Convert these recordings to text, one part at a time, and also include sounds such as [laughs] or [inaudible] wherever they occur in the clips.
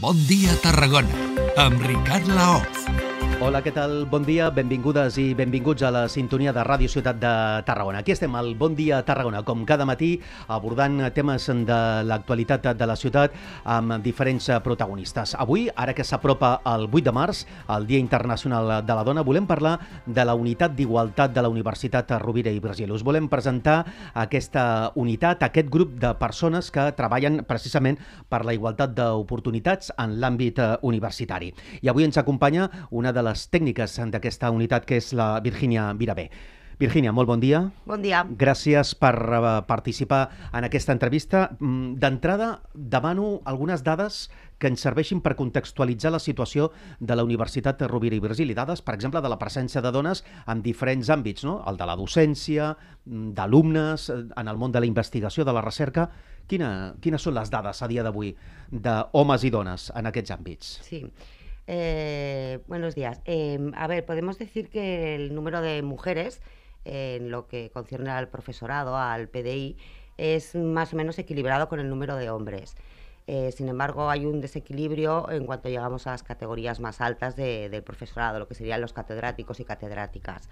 Bon dia Tarragona, amb Ricard Laoz. Hola, què tal? Bon dia, benvingudes i benvinguts a la sintonia de Ràdio Ciutat de Tarragona. Aquí estem al Bon Dia Tarragona, com cada matí, abordant temes de l'actualitat de la ciutat amb diferents protagonistes. Avui, ara que s'apropa el 8 de març, el Dia Internacional de la Dona, volem parlar de la unitat d'igualtat de la Universitat Rovira i Virgili. Us volem presentar aquesta unitat, aquest grup de persones que treballen precisament per la igualtat d'oportunitats en l'àmbit universitari. I avui ens acompanya una de les les tècniques d'aquesta unitat, que és la Virgínia Virabé. Virgínia, molt bon dia. Bon dia. Gràcies per uh, participar en aquesta entrevista. Mm, d'entrada, demano algunes dades que ens serveixin per contextualitzar la situació de la Universitat de Rovira i Virgili. Dades, per exemple, de la presència de dones en diferents àmbits, no? el de la docència, mm, d'alumnes, eh, en el món de la investigació, de la recerca. Quina, quines són les dades a dia d'avui d'homes i dones en aquests àmbits? Sí. Eh, buenos días. Eh, a ver, podemos decir que el número de mujeres en lo que concierne al profesorado, al PDI, es más o menos equilibrado con el número de hombres. Eh, sin embargo, hay un desequilibrio en cuanto llegamos a las categorías más altas de, del profesorado, lo que serían los catedráticos y catedráticas.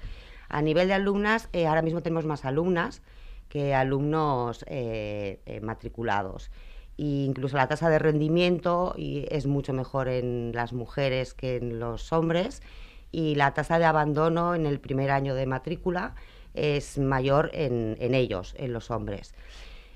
A nivel de alumnas, eh, ahora mismo tenemos más alumnas que alumnos eh, matriculados incluso la tasa de rendimiento es mucho mejor en las mujeres que en los hombres y la tasa de abandono en el primer año de matrícula es mayor en, ellos, en los hombres.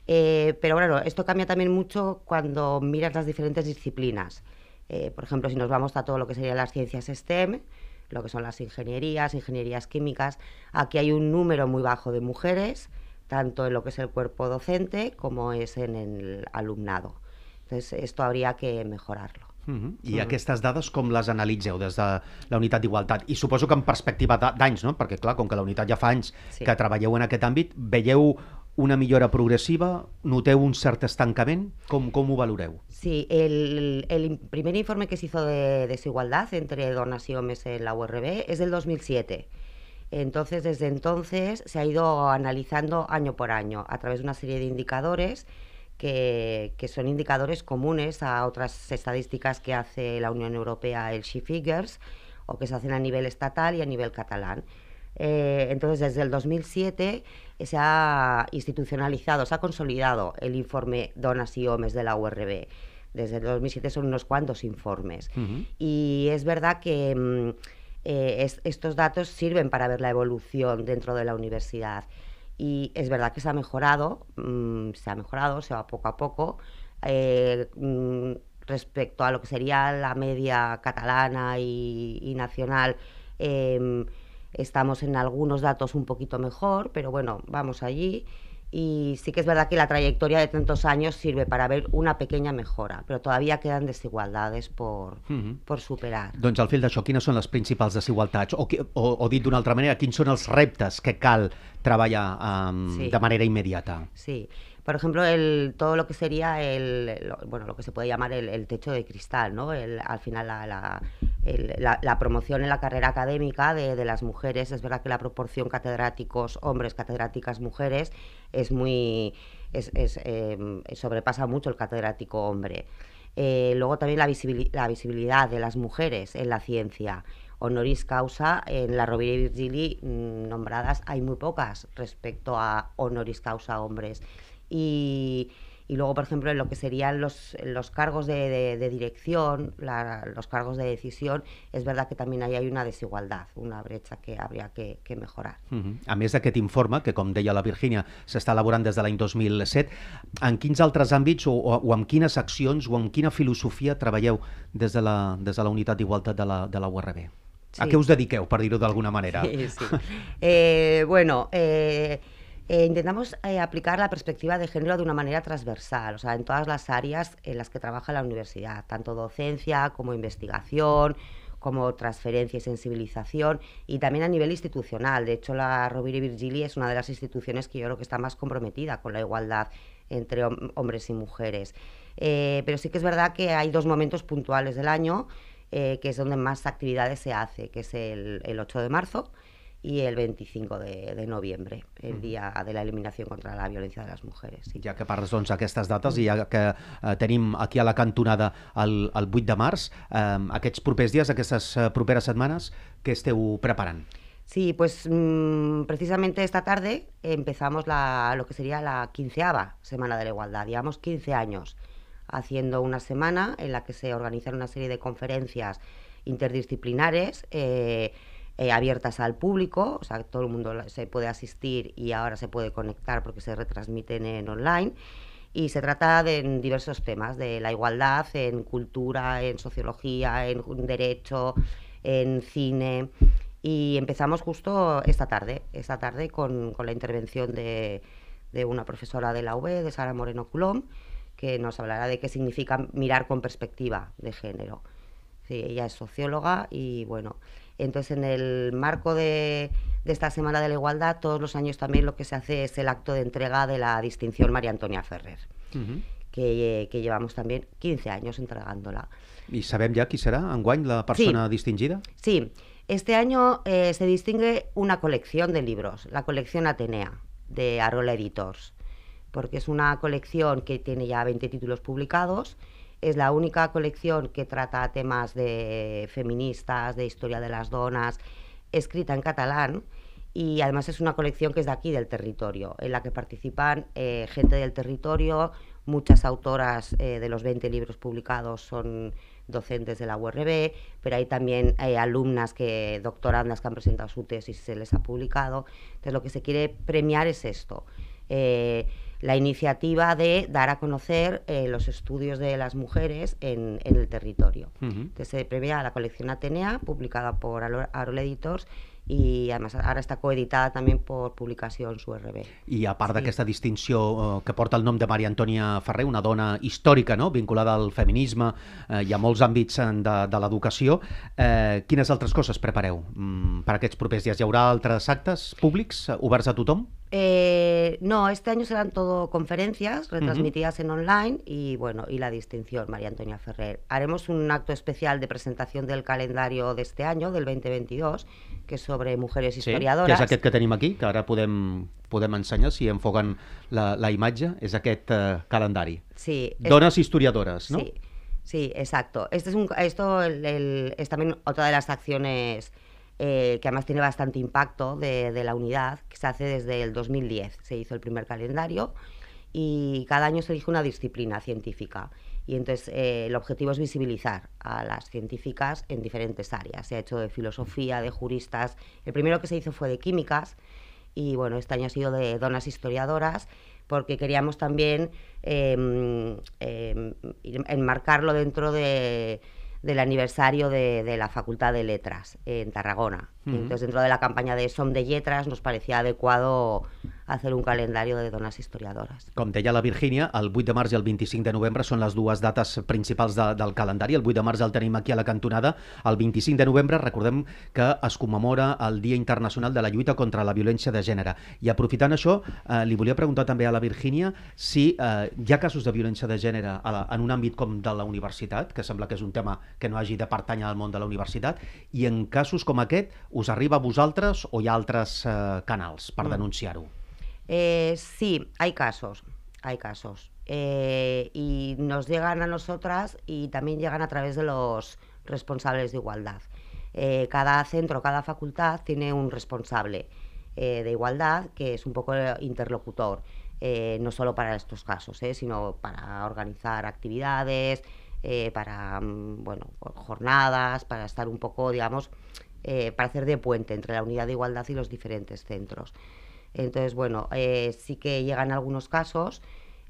Eh, pero bueno, esto cambia también mucho cuando miras las diferentes disciplinas. Eh, por ejemplo, si nos vamos a todo lo que serían las ciencias STEM, lo que son las ingenierías, ingenierías químicas, aquí hay un número muy bajo de mujeres, tanto en lo que es el cuerpo docente como es en el alumnado. Entonces, esto habría que mejorarlo. Uh -huh. I uh -huh. aquestes dades com les analitzeu des de la unitat d'igualtat? I suposo que en perspectiva d'anys, no? Perquè, clar, com que la unitat ja fa anys sí. que treballeu en aquest àmbit, veieu una millora progressiva? Noteu un cert estancament? Com, com ho valoreu? Sí, el, el primer informe que se hizo de desigualdad entre donas y hombres en la URB es del 2007. Entonces, desde entonces se ha ido analizando año por año a través de una serie de indicadores que, son indicadores comunes a otras estadísticas que hace la Unión Europea, el She Figures, o que se hacen a nivel estatal y a nivel catalán. Eh, entonces, desde el 2007 se ha institucionalizado, se ha consolidado el informe Donas y Homes de la URB. Desde el 2007 son unos cuantos informes. Y es verdad que... Mm, eh, estos datos sirven para ver la evolución dentro de la universidad. Y es verdad que se ha mejorado, mm, se ha mejorado, se va poco a poco. Eh, mm, respecto a lo que sería la media catalana y, nacional, em, estamos en algunos datos un poquito mejor, pero bueno, vamos allí y sí que es verdad que la trayectoria de tantos años sirve para ver una pequeña mejora, però todavía queden desigualdades por, por superar. Doncs al fil d'això, quines són les principals desigualtats? O, o, o dit d'una altra manera, quins són els reptes que cal treballar um, sí. de manera immediata? Sí, por ejemplo, el, todo lo que sería el, lo, bueno, lo que se puede llamar el, el techo de cristal, ¿no? El, al final la, la, la, promoción en la carrera académica de, de, las mujeres, es verdad que la proporción catedráticos hombres, catedráticas mujeres es muy es, es, eh, sobrepasa mucho el catedrático hombre. Eh, luego también la, visibil la visibilidad de las mujeres en la ciencia honoris causa, en la Rovira y Virgili mmm, nombradas hay muy pocas respecto a honoris causa hombres. y, y luego, por ejemplo, en lo que serían los, los cargos de, de, de dirección, la, los cargos de decisión, es verdad que también ahí hay una desigualdad, una brecha que habría que, que mejorar. Uh -huh. A més d'aquest informe, que com deia la Virgínia, s'està elaborant des de l'any 2007, en quins altres àmbits o, o, o amb quines accions o amb quina filosofia treballeu des de la, des de la unitat d'igualtat de, la, de la URB? Sí. A què us dediqueu, per dir-ho d'alguna manera? Sí, sí. eh, bueno, eh, Eh, intentamos eh, aplicar la perspectiva de género de una manera transversal, o sea, en todas las áreas en las que trabaja la universidad, tanto docencia como investigación, como transferencia y sensibilización, y también a nivel institucional. De hecho, la Rovira y Virgili es una de las instituciones que yo creo que está más comprometida con la igualdad entre hombres y mujeres. Eh, pero sí que es verdad que hay dos momentos puntuales del año, eh, que es donde más actividades se hace, que es el, el 8 de marzo, y el 25 de, de noviembre, el dia de la eliminació contra la violència de les mujeres. Sí. Ja que parles doncs aquestes dates i ja que eh, tenim aquí a la cantonada el, el 8 de març, eh, aquests propers dies, aquestes eh, properes setmanes, què esteu preparant? Sí, pues mm, precisamente esta tarde empezamos la, lo que sería la quinceava Semana de la Igualdad. Llevamos 15 años haciendo una semana en la que se organizan una serie de conferencias interdisciplinares eh, eh, abiertas al público, o sea, todo el mundo se puede asistir y ahora se puede conectar porque se retransmiten en online. Y se trata de diversos temas, de la igualdad en cultura, en sociología, en derecho, en cine. Y empezamos justo esta tarde, esta tarde con, con la intervención de, de una profesora de la UB, de Sara Moreno Culom, que nos hablará de qué significa mirar con perspectiva de género. Sí, ella es socióloga y bueno, entonces en el marco de, de esta Semana de la Igualdad, todos los años también lo que se hace es el acto de entrega de la distinción María Antonia Ferrer, que, que llevamos también 15 años entregándola. I sabem ja qui serà, enguany, la persona distingida? Sí, este año eh, se distingue una colección de libros, la colección Atenea de Arola Editors, porque es una colección que tiene ya 20 títulos publicados, es la única colección que trata temas de feministas, de historia de las donas, escrita en catalán y además es una colección que es de aquí, del territorio, en la que participan eh, gente del territorio, muchas autoras eh, de los 20 libros publicados son docentes de la URB, pero hay también eh, alumnas que, doctorandas que han presentado su tesis y se les ha publicado. Entonces lo que se quiere premiar es esto, eh, la iniciativa de dar a conocer eh, los estudios de las mujeres en, en el territorio. Mhm. Entonces se premia la colección Atenea, publicada por Arol Editors, y además ahora está coeditada también por Publicacions URB. I a part Sí. d'aquesta distinció eh, que porta el nom de Maria Antònia Ferrer, una dona històrica, no?, vinculada al feminisme eh, i a molts àmbits eh, de, de l'educació, eh, quines altres coses prepareu mm, per aquests propers dies? Hi haurà altres actes públics eh, oberts a tothom? Eh, no, este año serán todo conferencias retransmitidas en online y bueno, y la distinción María Antonia Ferrer. Haremos un acto especial de presentación del calendario de este año, del 2022, que es sobre mujeres que historiadoras. és aquest que tenim aquí, que ara podem, podem ensenyar, si enfoquen la, la imatge, és aquest eh, calendari. Sí, es- Dones historiadores, no? Sí, sí, exacto. Este es un, esto el- el- es también otra de las acciones eh, que además tiene bastante impacto de, de la unidad, que se hace desde el 2010. Se hizo el primer calendario y cada año se elige una disciplina científica. Y entonces eh, el objetivo es visibilizar a las científicas en diferentes áreas. Se ha hecho de filosofía, de juristas. El primero que se hizo fue de químicas y bueno, este año ha sido de donas historiadoras porque queríamos también eh, eh, enmarcarlo dentro de, del aniversario de, de la Facultad de Letras en Tarragona. Entonces dentro de la campaña de Som de Letras nos parecía adecuado hacer un calendario de donas historiadoras. Com deia la Virgínia, el 8 de març i el 25 de novembre són les dues dates principals de, del calendari. El 8 de març el tenim aquí a la cantonada. El 25 de novembre recordem que es commemora el Dia Internacional de la Lluita contra la Violència de Gènere. I aprofitant això, eh, li volia preguntar també a la Virgínia si eh, hi ha casos de violència de gènere a la, en un àmbit com de la universitat, que sembla que és un tema que no hagi de pertànyer al món de la universitat, i en casos com aquest us arriba a vosaltres o hi ha altres eh, canals per denunciar-ho? Eh, sí, hay casos, hay casos. Eh, y nos llegan a nosotras y también llegan a través de los responsables de igualdad. Eh, cada centro, cada facultad tiene un responsable eh, de igualdad que es un poco interlocutor, no solo para estos casos, sino para organizar actividades, para mm, bueno, jornadas, para estar un poco, digamos, para hacer de puente entre la unidad de igualdad y los diferentes centros. Entonces, bueno, eh, sí que llegan algunos casos.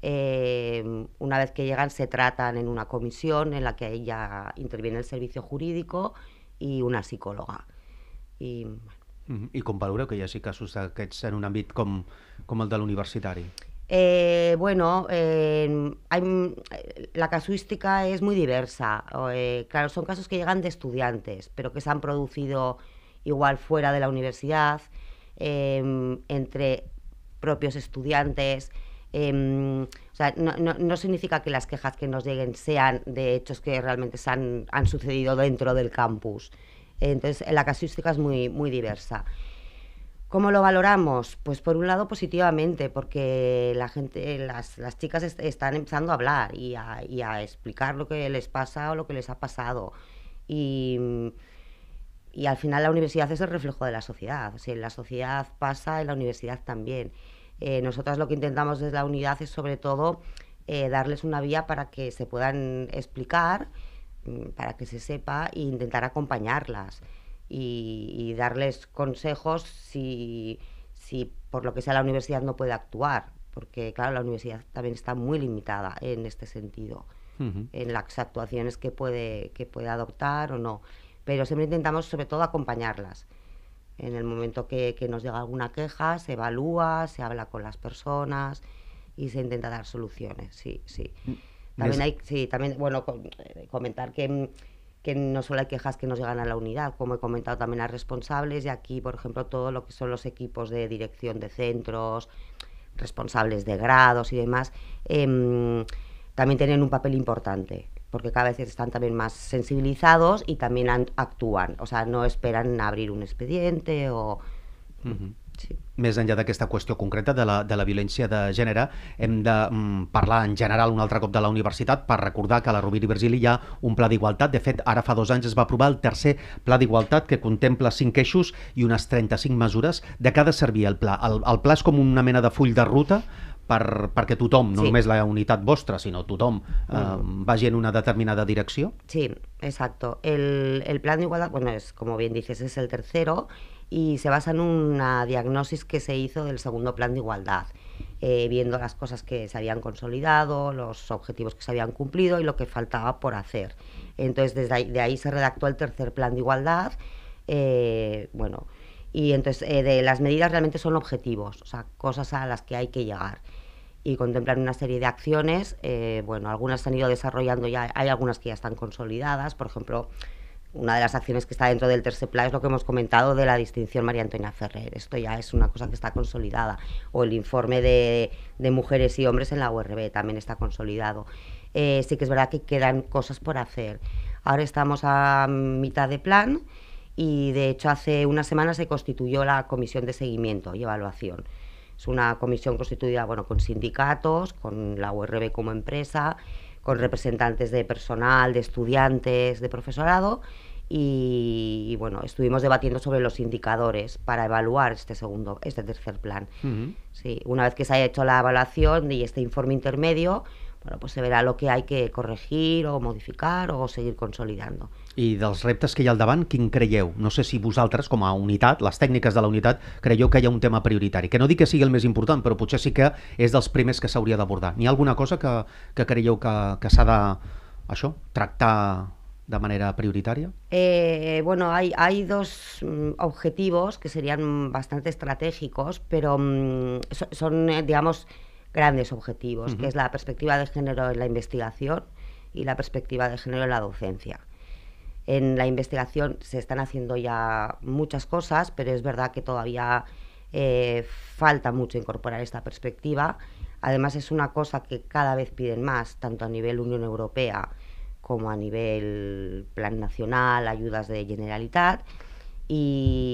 eh, una vez que llegan, se tratan en una comisión en la que ya interviene el servicio jurídico y una psicóloga. Y bueno. I com valoreu que hi hagi casos d'aquests en un àmbit com, com el de l'universitari? Eh, bueno, eh, hay- la casuística es muy diversa. Eh, claro, son casos que llegan de estudiantes, pero que se han producido igual fuera de la universidad, eh, entre propios estudiantes. eh, o sea, no, no- no significa que las quejas que nos lleguen sean de hechos que realmente se han, han sucedido dentro del campus. Entonces, la casuística es muy, muy diversa. ¿Cómo lo valoramos? Pues por un lado positivamente, porque la gente, las, las chicas est- están empezando a hablar y a, y a explicar lo que les pasa o lo que les ha pasado. Y, y al final la universidad es el reflejo de la sociedad. O sea, la sociedad pasa y la universidad también. Eh, nosotras lo que intentamos desde la unidad es sobre todo eh, darles una vía para que se puedan explicar, mm, para que se sepa e intentar acompañarlas y, y darles consejos si, si por lo que sea la universidad no puede actuar, porque claro, la universidad también está muy limitada en este sentido, Ujú. en las actuaciones que puede, que puede adoptar o no. Pero siempre intentamos sobre todo acompañarlas. En el momento que, que nos llega alguna queja, se evalúa, se habla con las personas y se intenta dar soluciones, sí, sí. También Més- hay, sí, también, bueno, eh, comentar que, mm, que no solo hay quejas que nos llegan a la unidad, como he comentado también a responsables, y aquí, por ejemplo, todo lo que son los equipos de dirección de centros, responsables de grados y demás, em, también tienen un papel importante, porque cada vez están también más sensibilizados y también an- actúan, o sea, no esperan abrir un expediente o... Mhm. Sí. Més enllà d'aquesta qüestió concreta de la, de la violència de gènere, hem de mm, parlar en general un altre cop de la universitat per recordar que a la Rovira i Virgili hi ha un pla d'igualtat. De fet, ara fa dos anys es va aprovar el tercer pla d'igualtat que contempla cinc eixos i unes 35 mesures. De què ha de servir el pla? El, el pla és com una mena de full de ruta per, perquè tothom, no Sí. només la unitat vostra, sinó tothom, eh, vagi en una determinada direcció? Sí, exacto. El, el plan de igualdad, bueno, es como bien dices, es el tercero y se basa en una diagnosis que se hizo del segundo plan de igualdad, eh, viendo las cosas que se habían consolidado, los objetivos que se habían cumplido y lo que faltaba por hacer. Entonces, desde ahí, de ahí se redactó el tercer plan de igualdad. eh, bueno, y entonces eh, de las medidas realmente son objetivos, o sea, cosas a las que hay que llegar y contemplan una serie de acciones. eh, bueno, algunas se han ido desarrollando ya, hay algunas que ya están consolidadas. Por ejemplo, una de las acciones que está dentro del tercer plan es lo que hemos comentado de la distinción María Antonia Ferrer. Esto ya es una cosa que está consolidada. O el informe de, mujeres y hombres en la URB también está consolidado. Eh, sí que es verdad que quedan cosas por hacer. Ahora estamos a mitad de plan y de hecho hace una semana se constituyó la comisión de seguimiento y evaluación. Es una comisión constituida bueno, con sindicatos, con la URB como empresa, con representantes de personal, de estudiantes, de profesorado y, y, bueno, estuvimos debatiendo sobre los indicadores para evaluar este segundo, este tercer plan. Sí, una vez que se haya hecho la evaluación y este informe intermedio, bueno, pues se verá lo que hay que corregir o modificar o seguir consolidando. I dels reptes que hi ha al davant, quin creieu? No sé si vosaltres, com a unitat, les tècniques de la unitat, creieu que hi ha un tema prioritari. Que no dic que sigui el més important, però potser sí que és dels primers que s'hauria d'abordar. N'hi ha alguna cosa que, que creieu que, que s'ha de, això, tractar de manera prioritària? Eh, bueno, hay, hay dos mm, objetivos que serían bastante estratégicos, pero mm, so- son, eh, digamos, grandes objetivos, que es la perspectiva de género en la investigación y la perspectiva de género en la docencia. En la investigación se están haciendo ya muchas cosas, pero es verdad que todavía eh, falta mucho incorporar esta perspectiva. Además es una cosa que cada vez piden más, tanto a nivel Unión Europea como a nivel plan nacional, ayudas de Generalitat, y,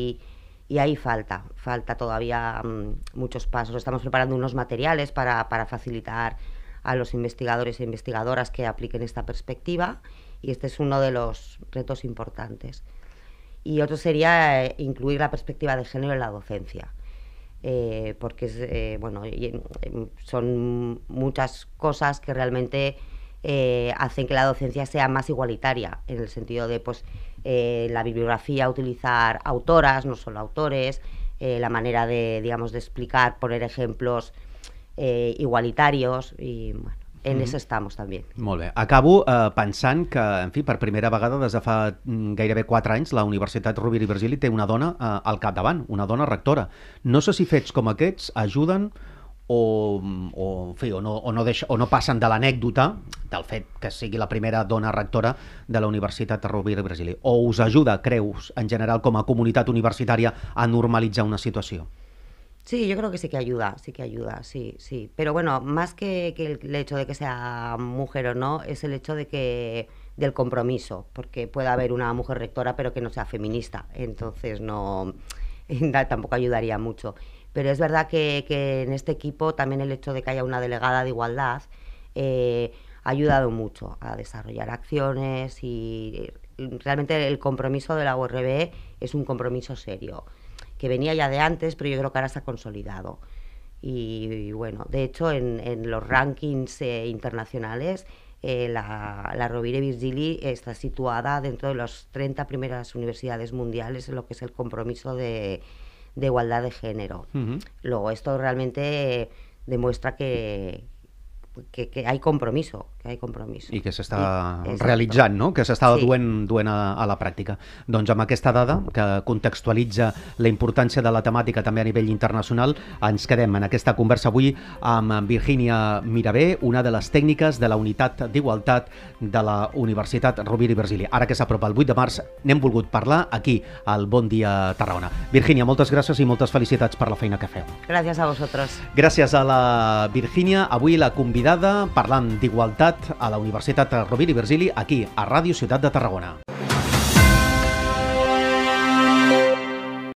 y ahí falta, falta todavía mm, muchos pasos. Estamos preparando unos materiales para, para facilitar a los investigadores e investigadoras que apliquen esta perspectiva y este es uno de los retos importantes. Y otro sería eh, incluir la perspectiva de género en la docencia. eh, porque eh, bueno, em, son muchas cosas que realmente eh, hacen que la docencia sea más igualitaria, en el sentido de pues eh, la bibliografía, utilizar autoras, no solo autores, eh, la manera de, digamos, de explicar, poner ejemplos eh, igualitarios y bueno, en Mhm. eso estamos también. Molt bé. Acabo eh, pensant que, en fi, per primera vegada des de fa mm, gairebé 4 anys, la Universitat Rovira i Virgili té una dona eh, al capdavant, una dona rectora. No sé si fets com aquests ajuden o, o, en fi, o, no, o, no deixa, o no passen de l'anècdota del que sigui la primera dona rectora de la Universitat Rovira i Virgili. O us ajuda, creus, en general, com a comunitat universitària, a normalitzar una situació? Sí, yo creo que sí que ayuda, sí que ayuda, sí, sí. Pero bueno, más que, que el hecho de que sea mujer o no, es el hecho de que del compromiso, porque puede haber una mujer rectora pero que no sea feminista. Entonces no [laughs] tampoco ayudaría mucho. Pero es verdad que, que, en este equipo también el hecho de que haya una delegada de igualdad eh, ha ayudado mucho a desarrollar acciones y realmente el compromiso de la URB es un compromiso serio, que venía ya de antes, pero yo creo que ahora se ha consolidado. Y, bueno, de hecho en, en los rankings eh, internacionales eh, la, la Rovira Virgili está situada dentro de las 30 primeras universidades mundiales en lo que es el compromiso de, de igualdad de género. Uh -huh. Luego, esto realmente demuestra que, que, que hay compromiso, que hay compromiso. I que s'està realitzant, no? que s'està sí. duent, duent a, a la pràctica. Doncs amb aquesta dada, que contextualitza la importància de la temàtica també a nivell internacional, ens quedem en aquesta conversa avui amb Virginia Mirabé, una de les tècniques de la Unitat d'Igualtat de la Universitat Rovira i Virgili. Ara que s'apropa el 8 de març, n'hem volgut parlar aquí, al Bon Dia Tarragona. Virginia, moltes gràcies i moltes felicitats per la feina que feu. Gràcies a vosaltres. Gràcies a la Virginia, avui la convidada parlant d'igualtat a la Universitat Rovira i Virgili aquí a Ràdio Ciutat de Tarragona.